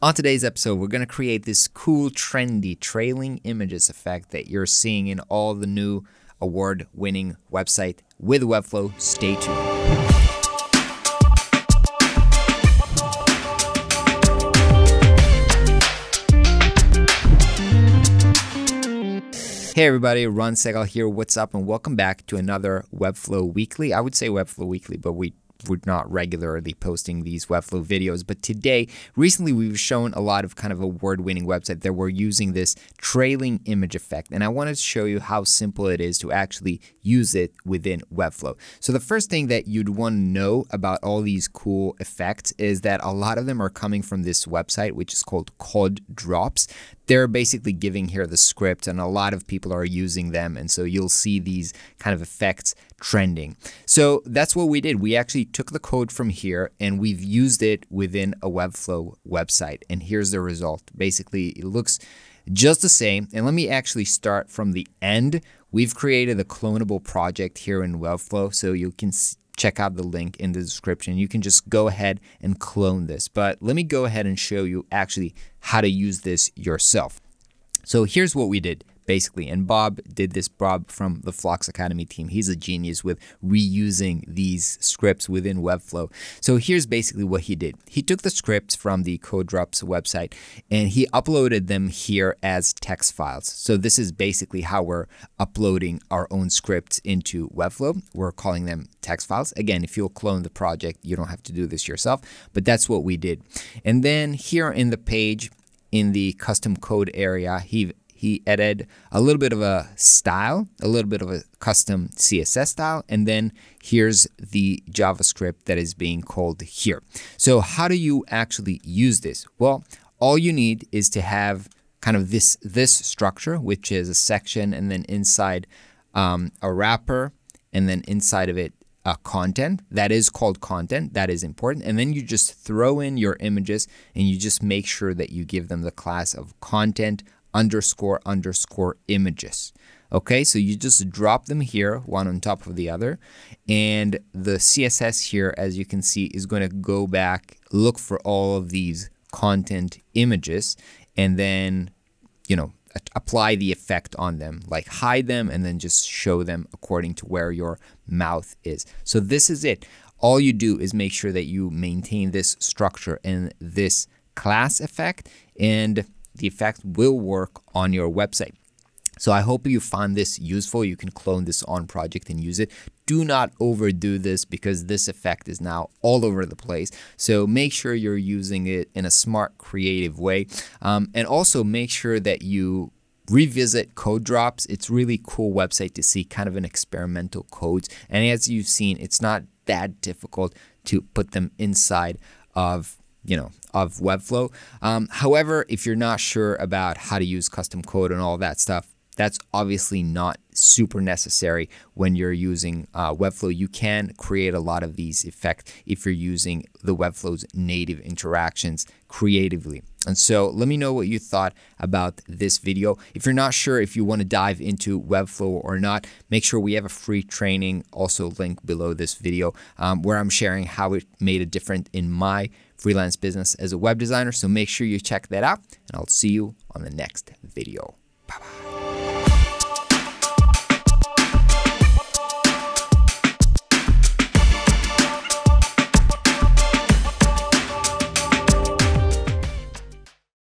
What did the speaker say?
On today's episode, we're going to create this cool, trendy trailing images effect that you're seeing in all the new award winning website with Webflow. Stay tuned. Hey everybody, Ran Segall here. What's up? And welcome back to another Webflow Weekly. I would say Webflow Weekly, but we we're not regularly posting these Webflow videos, but today, recently we've shown a lot of kind of award-winning website that we're using this trailing image effect, and I wanted to show you how simple it is to actually use it within Webflow. So the first thing that you'd want to know about all these cool effects is that a lot of them are coming from this website, which is called Cod Drops they're basically giving here the script and a lot of people are using them and so you'll see these kind of effects trending. So that's what we did. We actually took the code from here and we've used it within a Webflow website and here's the result. Basically it looks just the same and let me actually start from the end. We've created a clonable project here in Webflow so you can check out the link in the description. You can just go ahead and clone this. But let me go ahead and show you actually how to use this yourself. So here's what we did basically. And Bob did this, Bob from the Flux Academy team. He's a genius with reusing these scripts within Webflow. So here's basically what he did. He took the scripts from the Codrops website and he uploaded them here as text files. So this is basically how we're uploading our own scripts into Webflow. We're calling them text files. Again, if you'll clone the project, you don't have to do this yourself, but that's what we did. And then here in the page, in the custom code area, he he added a little bit of a style, a little bit of a custom CSS style, and then here's the JavaScript that is being called here. So how do you actually use this? Well, all you need is to have kind of this this structure, which is a section, and then inside um, a wrapper, and then inside of it uh, content that is called content that is important and then you just throw in your images and you just make sure that you give them the class of content underscore underscore images. Okay, so you just drop them here, one on top of the other. And the CSS here, as you can see, is going to go back, look for all of these content images, and then, you know, apply the effect on them, like hide them and then just show them according to where your mouth is. So this is it. All you do is make sure that you maintain this structure and this class effect and the effect will work on your website. So I hope you find this useful. You can clone this on project and use it. Do not overdo this because this effect is now all over the place. So make sure you're using it in a smart, creative way. Um, and also make sure that you revisit Codrops it's really cool website to see kind of an experimental codes and as you've seen it's not that difficult to put them inside of you know, of Webflow. Um, however, if you're not sure about how to use custom code and all that stuff, that's obviously not super necessary when you're using uh, Webflow. You can create a lot of these effects if you're using the Webflow's native interactions creatively. And so let me know what you thought about this video. If you're not sure if you want to dive into Webflow or not, make sure we have a free training, also linked below this video, um, where I'm sharing how it made a difference in my freelance business as a web designer. So make sure you check that out, and I'll see you on the next video. Bye bye.